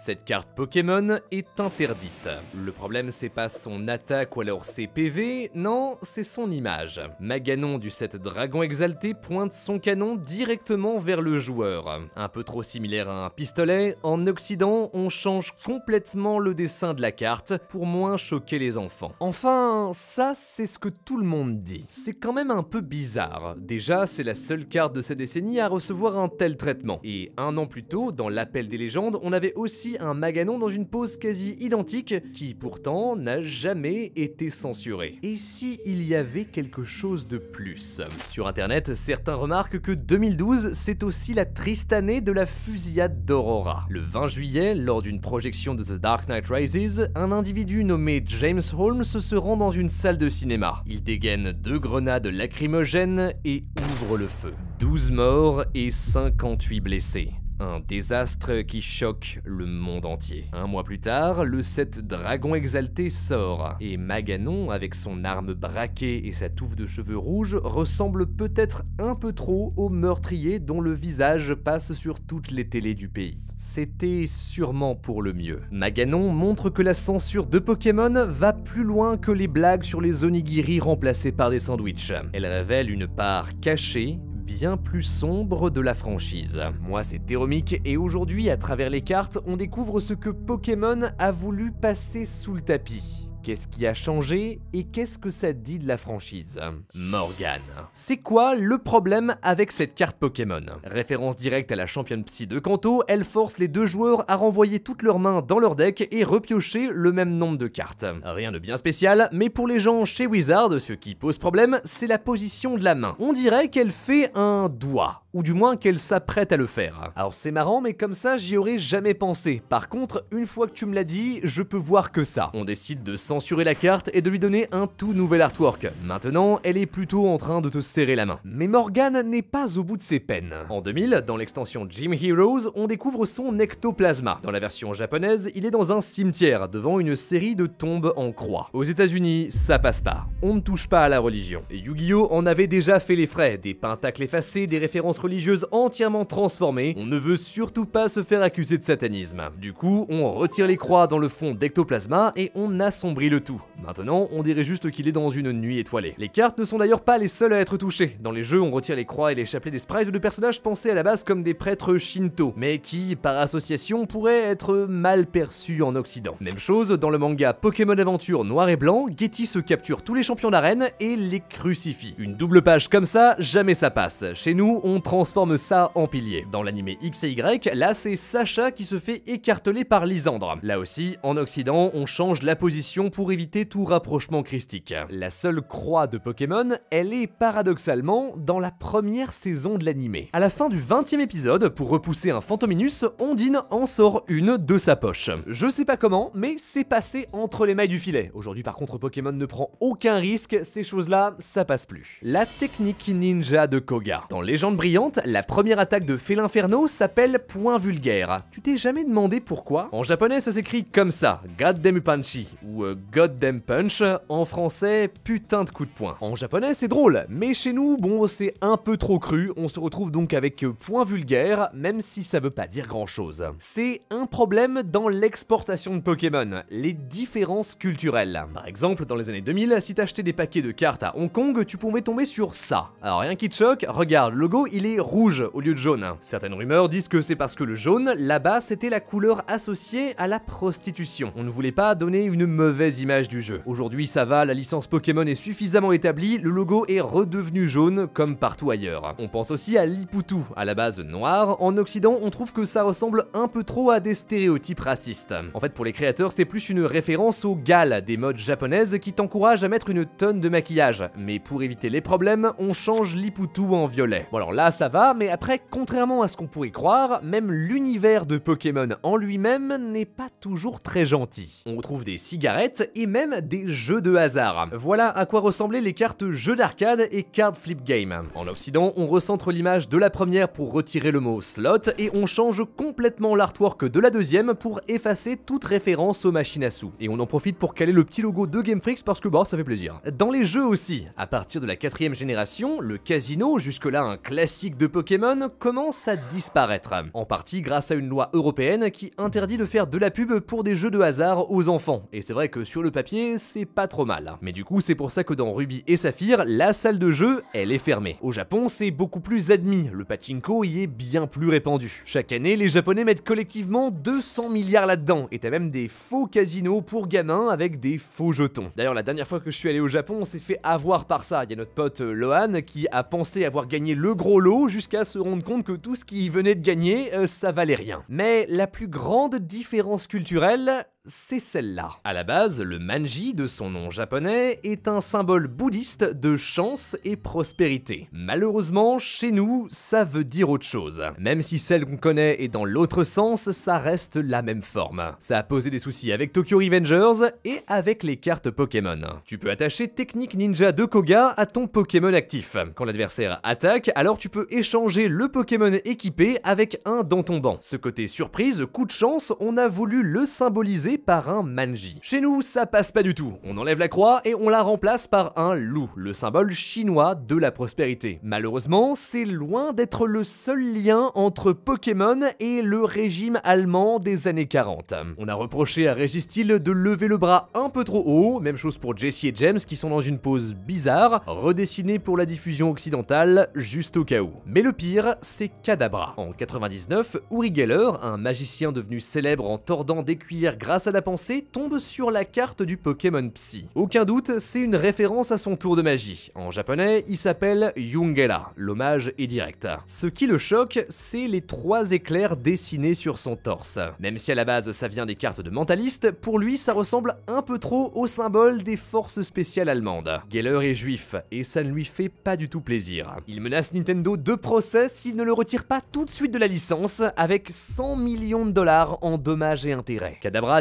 Cette carte Pokémon est interdite. Le problème c'est pas son attaque ou alors ses PV, non, c'est son image. Maganon du set Dragon Exalté pointe son canon directement vers le joueur. Un peu trop similaire à un pistolet, en Occident on change complètement le dessin de la carte pour moins choquer les enfants. Enfin, ça c'est ce que tout le monde dit. C'est quand même un peu bizarre. Déjà, c'est la seule carte de cette décennie à recevoir un tel traitement. Et un an plus tôt, dans l'appel des légendes, on avait aussi un Maganon dans une pose quasi identique, qui pourtant n'a jamais été censuré. Et si il y avait quelque chose de plus? Sur internet, certains remarquent que 2012, c'est aussi la triste année de la fusillade d'Aurora. Le 20 juillet, lors d'une projection de The Dark Knight Rises, un individu nommé James Holmes se rend dans une salle de cinéma. Il dégaine deux grenades lacrymogènes et ouvre le feu. 12 morts et 58 blessés. Un désastre qui choque le monde entier. Un mois plus tard, le set Dragon Exalté sort, et Maganon, avec son arme braquée et sa touffe de cheveux rouges, ressemble peut-être un peu trop au meurtrier dont le visage passe sur toutes les télés du pays. C'était sûrement pour le mieux. Maganon montre que la censure de Pokémon va plus loin que les blagues sur les onigiri remplacés par des sandwichs. Elle révèle une part cachée bien plus sombre de la franchise. Moi c'est Théromique et aujourd'hui à travers les cartes on découvre ce que Pokémon a voulu passer sous le tapis. Qu'est-ce qui a changé et qu'est-ce que ça dit de la franchise Morgane. C'est quoi le problème avec cette carte Pokémon? Référence directe à la championne psy de Kanto, elle force les deux joueurs à renvoyer toutes leurs mains dans leur deck et repiocher le même nombre de cartes. Rien de bien spécial, mais pour les gens chez Wizard, ce qui pose problème, c'est la position de la main. On dirait qu'elle fait un doigt ou du moins qu'elle s'apprête à le faire. Alors c'est marrant, mais comme ça, j'y aurais jamais pensé. Par contre, une fois que tu me l'as dit, je peux voir que ça. On décide de censurer la carte et de lui donner un tout nouvel artwork. Maintenant, elle est plutôt en train de te serrer la main. Mais Morgane n'est pas au bout de ses peines. En 2000, dans l'extension Gym Heroes, on découvre son ectoplasma. Dans la version japonaise, il est dans un cimetière, devant une série de tombes en croix. Aux états unis ça passe pas. On ne touche pas à la religion. Yu-Gi-Oh! en avait déjà fait les frais, des pentacles effacés, des références religieuse entièrement transformée, on ne veut surtout pas se faire accuser de satanisme. Du coup, on retire les croix dans le fond d'ectoplasma et on assombrit le tout. Maintenant, on dirait juste qu'il est dans une nuit étoilée. Les cartes ne sont d'ailleurs pas les seules à être touchées. Dans les jeux, on retire les croix et les chapelets des sprites de personnages pensés à la base comme des prêtres shinto, mais qui, par association, pourraient être mal perçus en Occident. Même chose dans le manga Pokémon Aventure Noir et Blanc, Getty se capture tous les champions d'arène et les crucifie. Une double page comme ça, jamais ça passe. Chez nous, on transforme ça en pilier. Dans l'anime X et Y, là c'est Sacha qui se fait écarteler par Lysandre. Là aussi, en Occident, on change la position pour éviter tout rapprochement christique. La seule croix de Pokémon, elle est paradoxalement dans la première saison de l'anime. À la fin du 20e épisode, pour repousser un Fantominus, Ondine en sort une de sa poche. Je sais pas comment, mais c'est passé entre les mailles du filet. Aujourd'hui par contre, Pokémon ne prend aucun risque, ces choses-là, ça passe plus. La technique ninja de Koga. Dans Légende brillante, la première attaque de Félinferno s'appelle Point Vulgaire. Tu t'es jamais demandé pourquoi? En japonais, ça s'écrit comme ça, Goddamn Punchy, ou euh, Goddamn Punch, en français, putain de coup de poing. En japonais, c'est drôle, mais chez nous, bon, c'est un peu trop cru, on se retrouve donc avec euh, Point Vulgaire, même si ça veut pas dire grand chose. C'est un problème dans l'exportation de Pokémon, les différences culturelles. Par exemple, dans les années 2000, si t'achetais des paquets de cartes à Hong Kong, tu pouvais tomber sur ça. Alors rien qui te choque, regarde, logo, il est rouge au lieu de jaune. Certaines rumeurs disent que c'est parce que le jaune, là-bas, c'était la couleur associée à la prostitution. On ne voulait pas donner une mauvaise image du jeu. Aujourd'hui, ça va, la licence Pokémon est suffisamment établie, le logo est redevenu jaune comme partout ailleurs. On pense aussi à Liputu, à la base noir. En Occident, on trouve que ça ressemble un peu trop à des stéréotypes racistes. En fait, pour les créateurs, c'était plus une référence aux gales des modes japonaises qui t'encouragent à mettre une tonne de maquillage. Mais pour éviter les problèmes, on change Liputu en violet. Bon alors là, ça va, mais après, contrairement à ce qu'on pourrait croire, même l'univers de Pokémon en lui-même n'est pas toujours très gentil. On retrouve des cigarettes et même des jeux de hasard. Voilà à quoi ressemblaient les cartes jeux d'arcade et card flip game. En Occident, on recentre l'image de la première pour retirer le mot slot et on change complètement l'artwork de la deuxième pour effacer toute référence aux machines à sous. Et on en profite pour caler le petit logo de Game Freaks parce que bah ça fait plaisir. Dans les jeux aussi, à partir de la quatrième génération, le casino, jusque-là un classique de Pokémon commence à disparaître, en partie grâce à une loi européenne qui interdit de faire de la pub pour des jeux de hasard aux enfants, et c'est vrai que sur le papier, c'est pas trop mal. Mais du coup, c'est pour ça que dans Ruby et Saphir, la salle de jeu, elle est fermée. Au Japon, c'est beaucoup plus admis, le pachinko y est bien plus répandu. Chaque année, les Japonais mettent collectivement 200 milliards là-dedans, et t'as même des faux casinos pour gamins avec des faux jetons. D'ailleurs, la dernière fois que je suis allé au Japon, on s'est fait avoir par ça. Il y a notre pote euh, Lohan qui a pensé avoir gagné le gros lot jusqu'à se rendre compte que tout ce qu'il venait de gagner, euh, ça valait rien. Mais la plus grande différence culturelle, c'est celle-là. À la base, le manji, de son nom japonais, est un symbole bouddhiste de chance et prospérité. Malheureusement, chez nous, ça veut dire autre chose. Même si celle qu'on connaît est dans l'autre sens, ça reste la même forme. Ça a posé des soucis avec Tokyo Revengers et avec les cartes Pokémon. Tu peux attacher technique ninja de Koga à ton Pokémon actif. Quand l'adversaire attaque, alors tu peux échanger le Pokémon équipé avec un dans ton banc. Ce côté surprise, coup de chance, on a voulu le symboliser par un manji. Chez nous, ça passe pas du tout. On enlève la croix et on la remplace par un loup, le symbole chinois de la prospérité. Malheureusement, c'est loin d'être le seul lien entre Pokémon et le régime allemand des années 40. On a reproché à Régis de lever le bras un peu trop haut, même chose pour Jesse et James qui sont dans une pose bizarre, redessinée pour la diffusion occidentale, juste au cas où. Mais le pire, c'est Kadabra. En 99, Uri Geller, un magicien devenu célèbre en tordant des cuillères grâce à la pensée, tombe sur la carte du Pokémon Psy. Aucun doute, c'est une référence à son tour de magie. En japonais, il s'appelle Yungela, l'hommage est direct. Ce qui le choque, c'est les trois éclairs dessinés sur son torse. Même si à la base ça vient des cartes de mentaliste, pour lui ça ressemble un peu trop au symbole des forces spéciales allemandes. Geller est juif, et ça ne lui fait pas du tout plaisir. Il menace Nintendo de procès s'il ne le retire pas tout de suite de la licence, avec 100 millions de dollars en dommages et intérêts.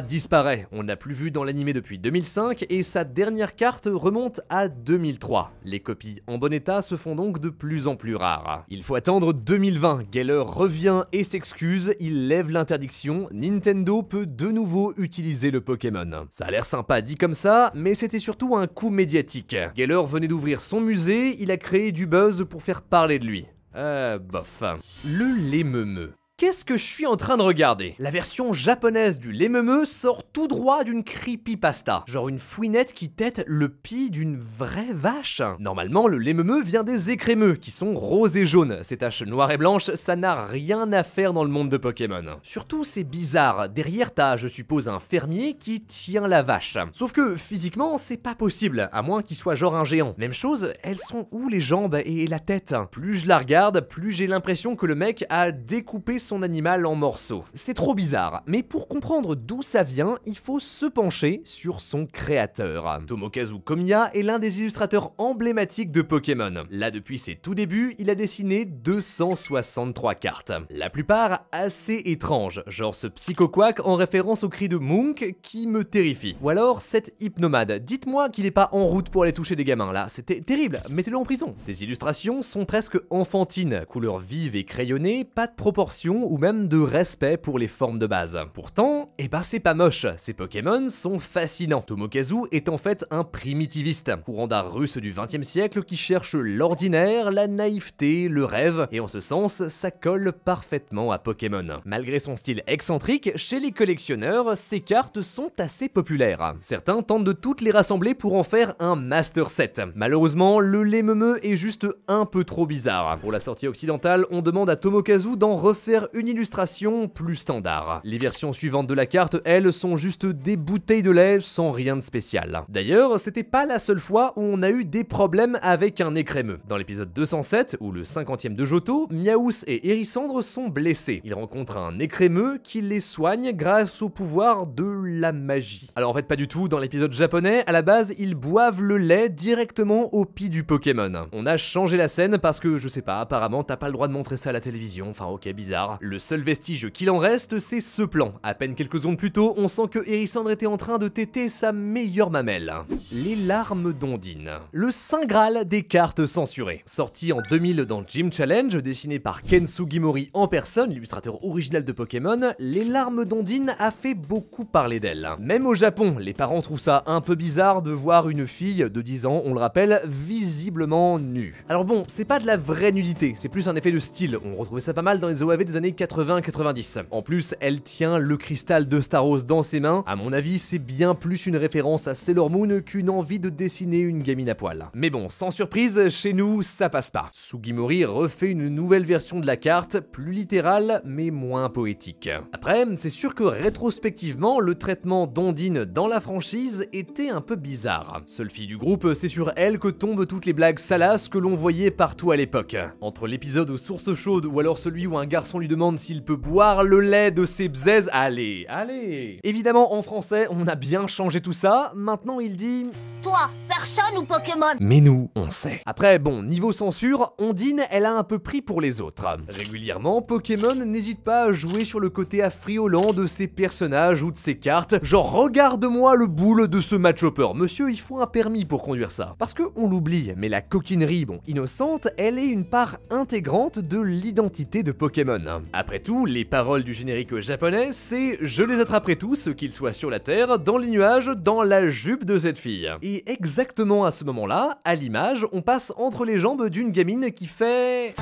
Disparaît, on n'a plus vu dans l'animé depuis 2005, et sa dernière carte remonte à 2003. Les copies en bon état se font donc de plus en plus rares. Il faut attendre 2020, Geller revient et s'excuse, il lève l'interdiction, Nintendo peut de nouveau utiliser le Pokémon. Ça a l'air sympa dit comme ça, mais c'était surtout un coup médiatique. Geller venait d'ouvrir son musée, il a créé du buzz pour faire parler de lui. Euh, bof. Le lémemeux. Qu'est-ce que je suis en train de regarder? La version japonaise du Lememe sort tout droit d'une creepypasta. Genre une fouinette qui tête le pis d'une vraie vache. Normalement, le Lememe vient des écrémeux, qui sont roses et jaunes. Ces taches noires et blanches, ça n'a rien à faire dans le monde de Pokémon. Surtout, c'est bizarre. Derrière, t'as, je suppose, un fermier qui tient la vache. Sauf que, physiquement, c'est pas possible, à moins qu'il soit genre un géant. Même chose, elles sont où les jambes et la tête? Plus je la regarde, plus j'ai l'impression que le mec a découpé son animal en morceaux. C'est trop bizarre, mais pour comprendre d'où ça vient, il faut se pencher sur son créateur. Tomokazu Komiya est l'un des illustrateurs emblématiques de Pokémon. Là, depuis ses tout débuts, il a dessiné 263 cartes. La plupart assez étranges, genre ce Psychoquack en référence au cri de Munk qui me terrifie. Ou alors cette hypnomade. Dites-moi qu'il est pas en route pour aller toucher des gamins là, c'était terrible, mettez-le en prison. Ces illustrations sont presque enfantines, couleurs vives et crayonnées, pas de ou même de respect pour les formes de base. Pourtant, eh ben c'est pas moche, ces Pokémon sont fascinants. Tomokazu est en fait un primitiviste, courant d'art russe du 20 e siècle qui cherche l'ordinaire, la naïveté, le rêve, et en ce sens, ça colle parfaitement à Pokémon. Malgré son style excentrique, chez les collectionneurs, ces cartes sont assez populaires. Certains tentent de toutes les rassembler pour en faire un master set. Malheureusement, le Lememe est juste un peu trop bizarre. Pour la sortie occidentale, on demande à Tomokazu d'en refaire une illustration plus standard. Les versions suivantes de la carte, elles, sont juste des bouteilles de lait sans rien de spécial. D'ailleurs, c'était pas la seule fois où on a eu des problèmes avec un écrémeux. Dans l'épisode 207, ou le 50e de Johto, Miaous et Hérissandre sont blessés. Ils rencontrent un écrémeux qui les soigne grâce au pouvoir de la magie. Alors en fait pas du tout, dans l'épisode japonais, à la base, ils boivent le lait directement au pied du Pokémon. On a changé la scène parce que, je sais pas, apparemment t'as pas le droit de montrer ça à la télévision, enfin ok, bizarre. Le seul vestige qu'il en reste, c'est ce plan. À peine quelques secondes plus tôt, on sent que Erisandre était en train de téter sa meilleure mamelle. Les larmes d'Ondine. Le Saint Graal des cartes censurées. Sorti en 2000 dans Gym Challenge, dessiné par Ken Sugimori en personne, l'illustrateur original de Pokémon, Les larmes d'Ondine a fait beaucoup parler d'elle. Même au Japon, les parents trouvent ça un peu bizarre de voir une fille de 10 ans, on le rappelle, visiblement nue. Alors bon, c'est pas de la vraie nudité, c'est plus un effet de style, on retrouvait ça pas mal dans les OAV des années 80-90. En plus, elle tient le cristal de Staros dans ses mains, à mon avis c'est bien plus une référence à Sailor Moon qu'une envie de dessiner une gamine à poil. Mais bon, sans surprise, chez nous, ça passe pas. Sugimori refait une nouvelle version de la carte, plus littérale mais moins poétique. Après, c'est sûr que rétrospectivement, le traitement d'Ondine dans la franchise était un peu bizarre. Seule fille du groupe, c'est sur elle que tombent toutes les blagues salaces que l'on voyait partout à l'époque. Entre l'épisode aux sources chaudes ou alors celui où un garçon lui demande s'il peut boire le lait de ses bzaises, allez, allez Évidemment, en français, on a bien changé tout ça, maintenant il dit... Toi, personne ou Pokémon Mais nous, on sait. Après, bon, niveau censure, Ondine, elle a un peu pris pour les autres. Régulièrement, Pokémon n'hésite pas à jouer sur le côté affriolant de ses personnages ou de ses cartes, genre regarde-moi le boule de ce match hopper. Monsieur, il faut un permis pour conduire ça. Parce que on l'oublie, mais la coquinerie, bon, innocente, elle est une part intégrante de l'identité de Pokémon. Après tout, les paroles du générique japonais, c'est je les attraperai tous, qu'ils soient sur la terre, dans les nuages, dans la jupe de cette fille. Et exactement à ce moment-là, à l'image, on passe entre les jambes d'une gamine qui fait...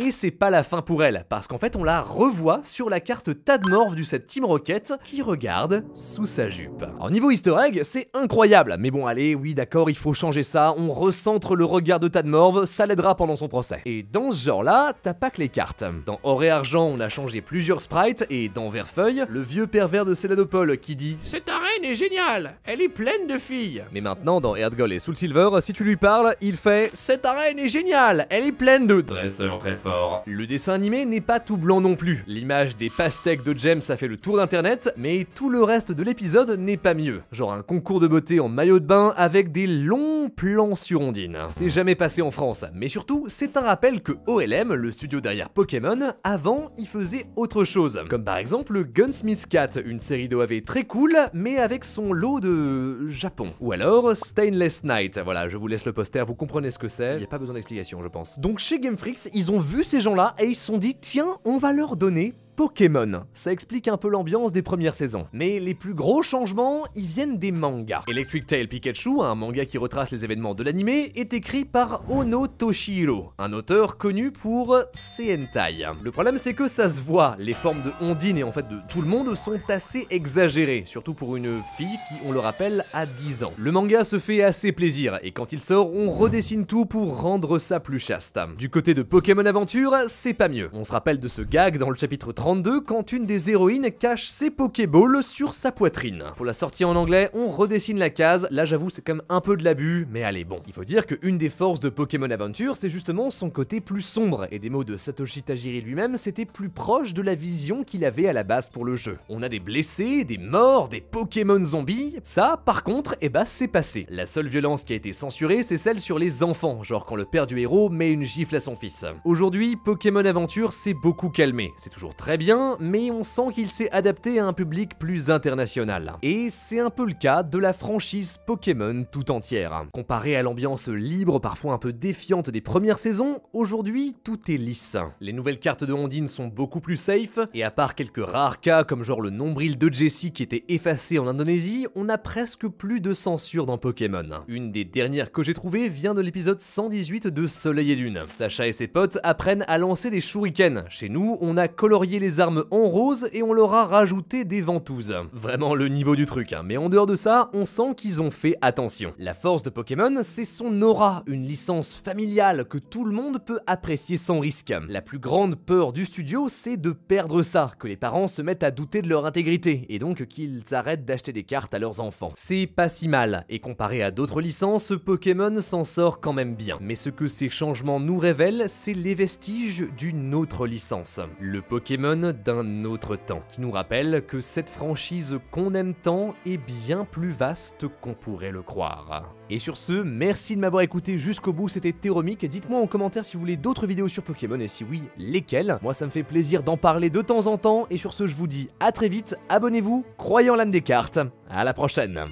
Et c'est pas la fin pour elle, parce qu'en fait on la revoit sur la carte Tadmorph du set Team Rocket qui regarde sous sa jupe. En niveau easter egg, c'est incroyable, mais bon allez, oui d'accord, il faut changer ça, on recentre le regard de Tadmorph, ça l'aidera pendant son procès. Et dans ce genre-là, t'as pas que les cartes. Dans Or et Argent, on a changé plusieurs sprites, et dans Verfeuille, le vieux pervers de Céladopole qui dit « Cette est géniale, elle est pleine de filles !» Mais maintenant, dans Erdgold et Soul Silver, si tu lui parles, il fait « Cette arène est géniale, elle est pleine de... » Dresseur très fort. Le dessin animé n'est pas tout blanc non plus. L'image des pastèques de James a fait le tour d'internet, mais tout le reste de l'épisode n'est pas mieux. Genre un concours de beauté en maillot de bain avec des longs plans sur Ondine. C'est jamais passé en France, mais surtout, c'est un rappel que OLM, le studio derrière Pokémon, avant, il faisait autre chose. Comme par exemple Gunsmith Cat, une série d'OAV très cool, mais avec son lot de Japon. Ou alors Stainless Night. Voilà, je vous laisse le poster, vous comprenez ce que c'est. Il n'y a pas besoin d'explication, je pense. Donc chez Game Freaks, ils ont vu ces gens-là et ils se sont dit tiens, on va leur donner Pokémon. Ça explique un peu l'ambiance des premières saisons. Mais les plus gros changements, ils viennent des mangas. Electric Tail Pikachu, un manga qui retrace les événements de l'animé, est écrit par Ono Toshihiro, un auteur connu pour Sentai. Le problème c'est que ça se voit, les formes de Ondine et en fait de tout le monde sont assez exagérées, surtout pour une fille qui, on le rappelle, a 10 ans. Le manga se fait assez plaisir, et quand il sort, on redessine tout pour rendre ça plus chaste. Du côté de Pokémon Aventure, c'est pas mieux. On se rappelle de ce gag dans le chapitre 30 quand une des héroïnes cache ses Pokéballs sur sa poitrine. Pour la sortie en anglais, on redessine la case, là j'avoue c'est quand même un peu de l'abus, mais allez bon. Il faut dire qu'une des forces de Pokémon Adventure, c'est justement son côté plus sombre, et des mots de Satoshi Tajiri lui-même, c'était plus proche de la vision qu'il avait à la base pour le jeu. On a des blessés, des morts, des Pokémon zombies, ça par contre, eh bah c'est passé. La seule violence qui a été censurée, c'est celle sur les enfants, genre quand le père du héros met une gifle à son fils. Aujourd'hui, Pokémon Aventure s'est beaucoup calmé, c'est toujours très bien, mais on sent qu'il s'est adapté à un public plus international. Et c'est un peu le cas de la franchise Pokémon tout entière. Comparé à l'ambiance libre, parfois un peu défiante des premières saisons, aujourd'hui tout est lisse. Les nouvelles cartes de Ondine sont beaucoup plus safe, et à part quelques rares cas comme genre le nombril de Jessie qui était effacé en Indonésie, on a presque plus de censure dans Pokémon. Une des dernières que j'ai trouvées vient de l'épisode 118 de Soleil et Lune. Sacha et ses potes apprennent à lancer des shurikens. Chez nous, on a colorié les armes en rose et on leur a rajouté des ventouses. Vraiment le niveau du truc, hein. mais en dehors de ça, on sent qu'ils ont fait attention. La force de Pokémon, c'est son aura, une licence familiale que tout le monde peut apprécier sans risque. La plus grande peur du studio, c'est de perdre ça, que les parents se mettent à douter de leur intégrité, et donc qu'ils arrêtent d'acheter des cartes à leurs enfants. C'est pas si mal, et comparé à d'autres licences, Pokémon s'en sort quand même bien. Mais ce que ces changements nous révèlent, c'est les vestiges d'une autre licence. Le Pokémon D'un autre temps, qui nous rappelle que cette franchise qu'on aime tant est bien plus vaste qu'on pourrait le croire. Et sur ce, merci de m'avoir écouté jusqu'au bout, c'était Théromique, dites-moi en commentaire si vous voulez d'autres vidéos sur Pokémon et si oui, lesquelles. Moi ça me fait plaisir d'en parler de temps en temps, et sur ce je vous dis à très vite, abonnez-vous, croyez en l'âme des cartes, à la prochaine